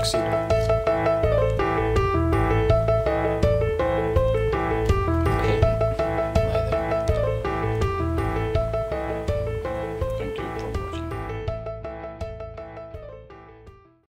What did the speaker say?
tuxedo.